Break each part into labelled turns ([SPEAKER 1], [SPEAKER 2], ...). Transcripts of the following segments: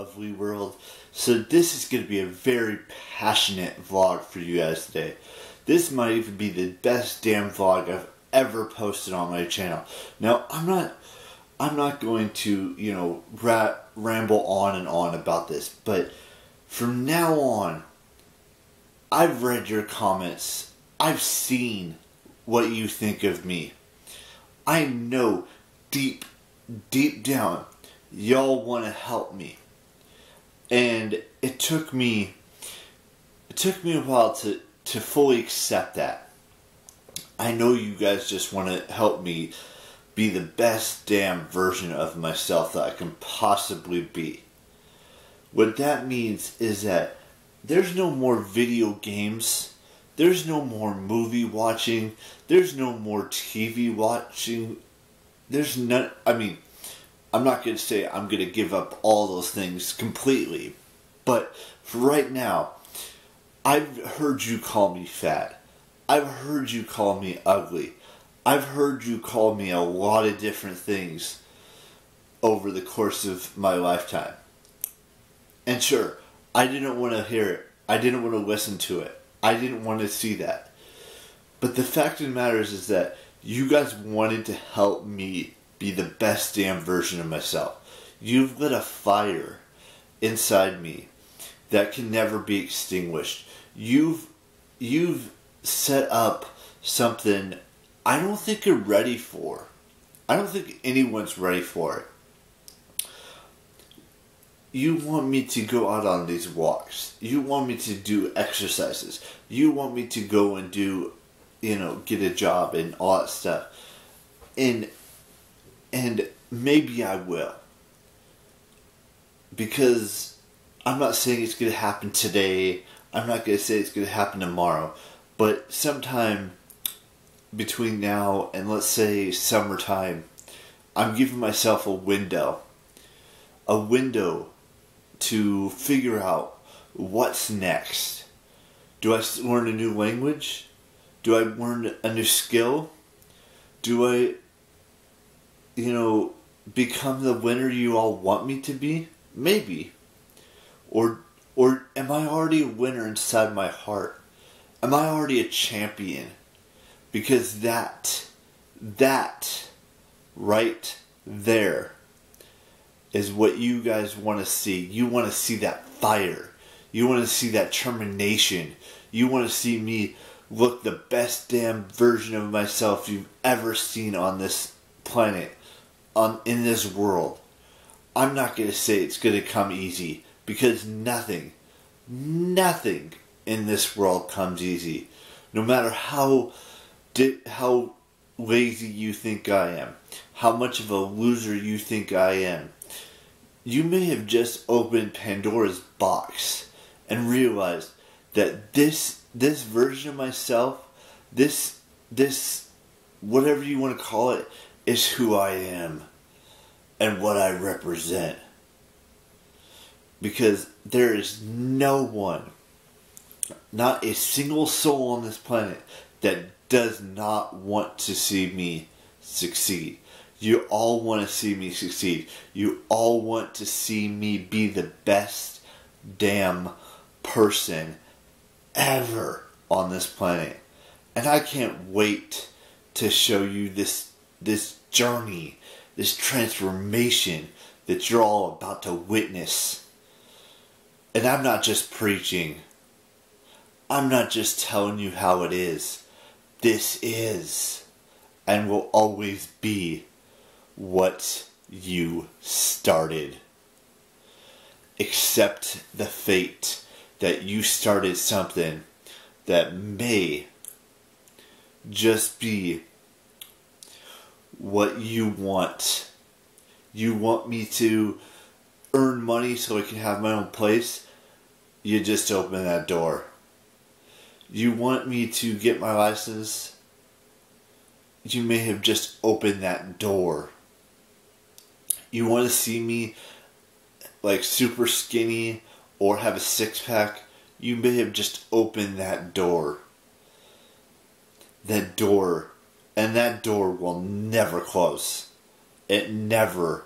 [SPEAKER 1] lovely world. So this is going to be a very passionate vlog for you guys today. This might even be the best damn vlog I've ever posted on my channel. Now, I'm not I'm not going to, you know, ra- ramble on and on about this, but from now on I've read your comments. I've seen what you think of me. I know deep deep down y'all want to help me. And it took me it took me a while to to fully accept that. I know you guys just want to help me be the best damn version of myself that I can possibly be. What that means is that there's no more video games, there's no more movie watching, there's no more TV watching. There's none I mean I'm not going to say I'm going to give up all those things completely, but right now, I've heard you call me fat. I've heard you call me ugly. I've heard you call me a lot of different things over the course of my lifetime. And sure, I didn't want to hear it. I didn't want to listen to it. I didn't want to see that. But the fact of the matter is, is that you guys wanted to help me be the best damn version of myself. You've lit a fire inside me that can never be extinguished. You've you've set up something I don't think you're ready for. I don't think anyone's ready for it. You want me to go out on these walks. You want me to do exercises. You want me to go and do, you know, get a job and all that stuff. And and maybe I will. Because I'm not saying it's going to happen today. I'm not going to say it's going to happen tomorrow. But sometime between now and let's say summertime, I'm giving myself a window. A window to figure out what's next. Do I learn a new language? Do I learn a new skill? Do I you know, become the winner you all want me to be? Maybe. Or or am I already a winner inside my heart? Am I already a champion? Because that that right there is what you guys want to see. You want to see that fire. You want to see that termination. You want to see me look the best damn version of myself you've ever seen on this planet in this world. I'm not going to say it's going to come easy because nothing, nothing in this world comes easy. No matter how di- how lazy you think I am, how much of a loser you think I am, you may have just opened Pandora's box and realized that this this version of myself, this this whatever you want to call it, is who I am and what I represent. Because there is no one, not a single soul on this planet, that does not want to see me succeed. You all want to see me succeed. You all want to see me be the best damn person ever on this planet. And I can't wait to show you this this journey, this transformation that you're all about to witness. And I'm not just preaching. I'm not just telling you how it is. This is and will always be what you started. Accept the fate that you started something that may just be what you want. You want me to earn money so I can have my own place? You just open that door. You want me to get my license? You may have just opened that door. You want to see me like super skinny or have a six pack? You may have just opened that door. That door and that door will never close. It never,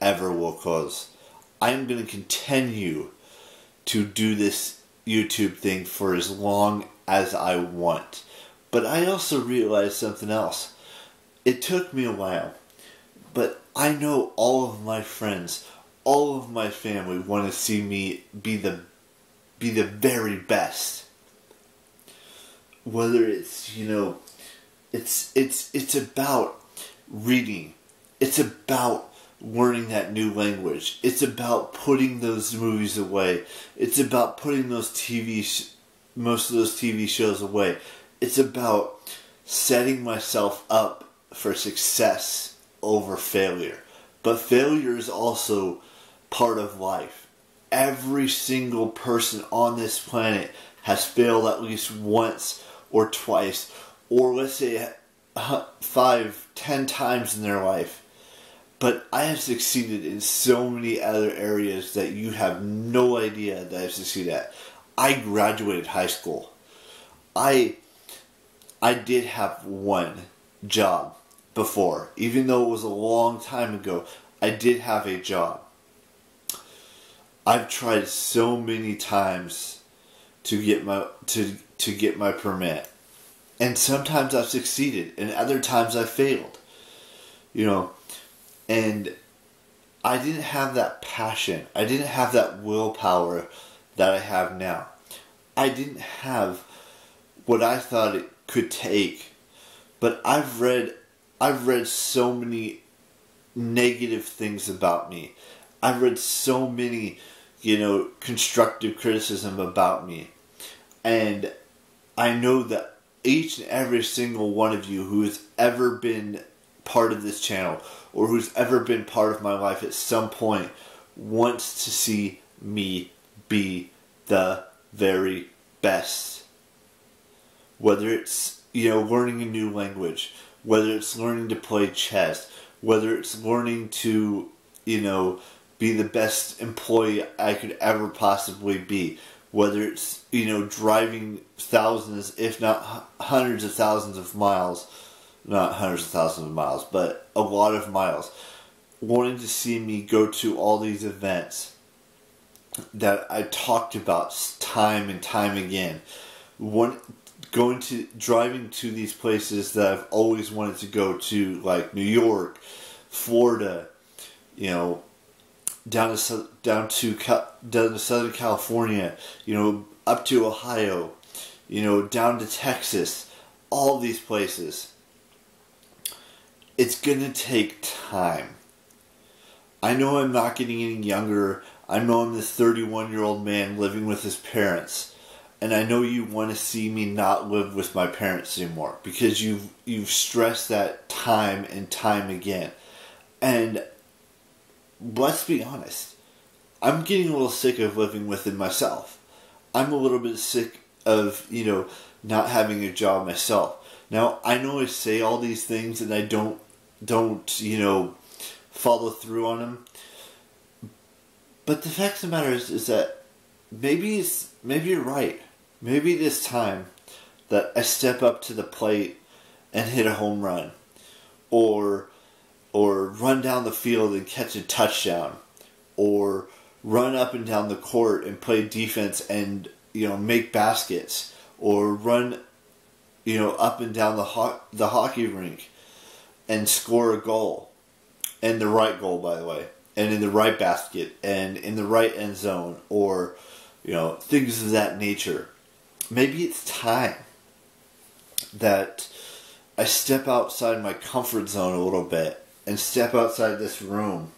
[SPEAKER 1] ever will close. I'm going to continue to do this YouTube thing for as long as I want. But I also realized something else. It took me a while, but I know all of my friends, all of my family want to see me be the be the very best. Whether it's, you know, it's it's it's about reading. It's about learning that new language. It's about putting those movies away. It's about putting those TV sh- most of those TV shows away. It's about setting myself up for success over failure. But failure is also part of life. Every single person on this planet has failed at least once or twice, or let's say five, ten times in their life. But I have succeeded in so many other areas that you have no idea that I've succeeded at. I graduated high school. I I did have one job before, even though it was a long time ago. I did have a job. I've tried so many times to get my to to get my permit. And sometimes I've succeeded and other times I've failed. You know, and I didn't have that passion. I didn't have that willpower that I have now. I didn't have what I thought it could take. But I've read I've read so many negative things about me. I've read so many, you know, constructive criticism about me. And I know that each and every single one of you who has ever been part of this channel or who's ever been part of my life at some point wants to see me be the very best. Whether it's, you know, learning a new language, whether it's learning to play chess, whether it's learning to, you know, be the best employee I could ever possibly be, whether it's, you know, driving thousands, if not hundreds of thousands of miles not hundreds of thousands of miles, but a lot of miles, wanting to see me go to all these events that I talked about time and time again. One, going to driving to these places that I've always wanted to go to, like New York, Florida, you know, down to down to down to Southern California, you know, up to Ohio, you know, down to Texas, all these places it's going to take time. I know I'm not getting any younger. I know I'm this 31 year old man living with his parents. And I know you want to see me not live with my parents anymore because you've you've stressed that time and time again. And let's be honest, I'm getting a little sick of living within myself. I'm a little bit sick of, you know, not having a job myself. Now, I know I say all these things and I don't don't, you know, follow through on them. But the fact of the matter is, is that maybe it's, maybe you're right. Maybe this time that I step up to the plate and hit a home run, or or run down the field and catch a touchdown, or run up and down the court and play defense and you know make baskets, or run you know up and down the ho- the hockey rink and score a goal, and the right goal, by the way, and in the right basket, and in the right end zone, or you know things of that nature. Maybe it's time that I step outside my comfort zone a little bit and step outside this room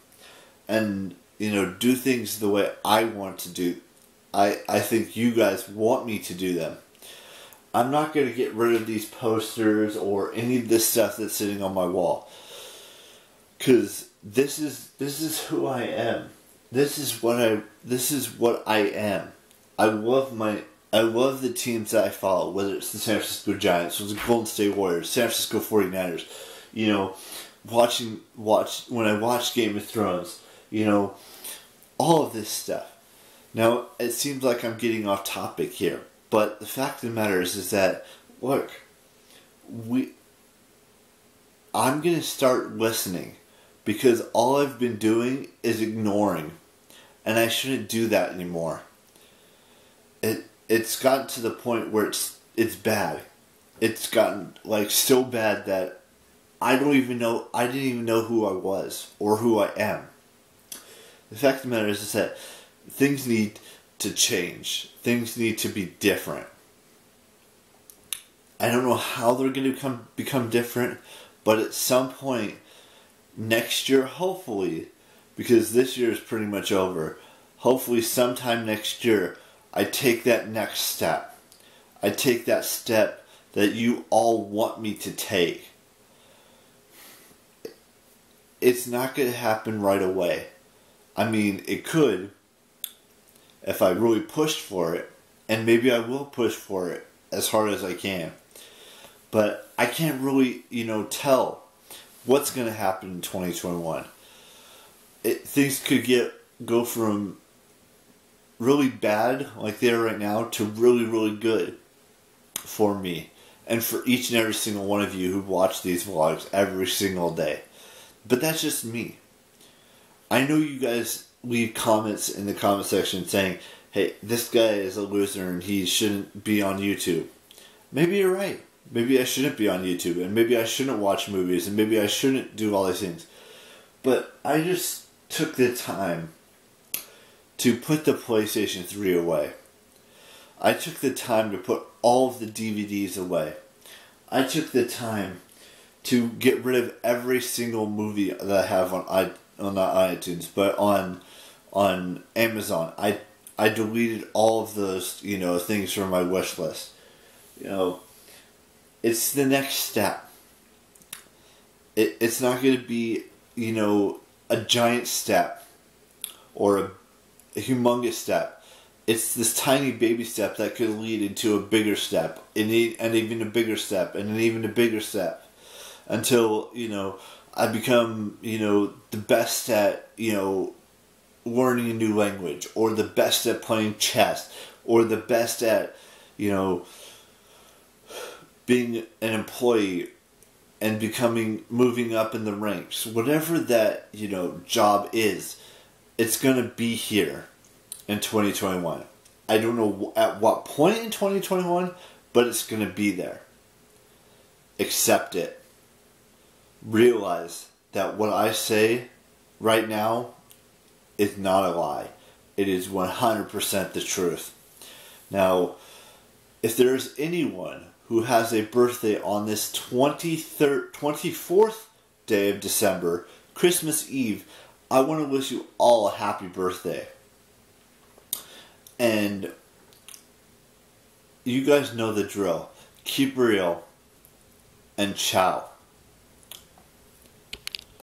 [SPEAKER 1] and you know do things the way I want to do. I I think you guys want me to do them. I'm not going to get rid of these posters or any of this stuff that's sitting on my wall. Cuz this is this is who I am. This is what I this is what I am. I love my I love the teams that I follow, whether it's the San Francisco Giants or the Golden State Warriors, San Francisco 49ers. You know, watching watch when I watch Game of Thrones, you know, all of this stuff. Now, it seems like I'm getting off topic here, but the fact of the matter is, is that look, we. I'm gonna start listening because all I've been doing is ignoring, and I shouldn't do that anymore. It it's gotten to the point where it's it's bad. It's gotten like so bad that I don't even know I didn't even know who I was or who I am. The fact of the matter is, is that things need to change. Things need to be different. I don't know how they're going to become become different, but at some point next year, hopefully, because this year is pretty much over. Hopefully, sometime next year, I take that next step. I take that step that you all want me to take. It's not going to happen right away. I mean, it could if I really pushed for it, and maybe I will push for it as hard as I can. But I can't really, you know, tell what's going to happen in 2021. It, things could get go from really bad like they are right now to really really good for me and for each and every single one of you who watch these vlogs every single day. But that's just me. I know you guys leave comments in the comment section saying, "Hey, this guy is a loser and he shouldn't be on YouTube." Maybe you're right. Maybe I shouldn't be on YouTube and maybe I shouldn't watch movies and maybe I shouldn't do all these things. But I just took the time to put the PlayStation 3 away. I took the time to put all of the DVDs away. I took the time to get rid of every single movie that I have on i on not iTunes, but on on Amazon. I I deleted all of those, you know, things from my wish list. You know, it's the next step. It, it's not going to be, you know, a giant step or a, a humongous step. It's this tiny baby step that could lead into a bigger step, and, and even a bigger step, and an even a bigger step, until you know I become you know the best at you know learning a new language, or the best at playing chess, or the best at you know being an employee and becoming moving up in the ranks. Whatever that you know job is it's going to be here in 2021 i don't know at what point in 2021 but it's going to be there. Accept it realize that what i say right now is not a lie it is 100% the truth now if there's anyone who has a birthday on this 23rd, 24th day of December, Christmas Eve, I want to wish you all a happy birthday. And you guys know the drill. Keep real and ciao.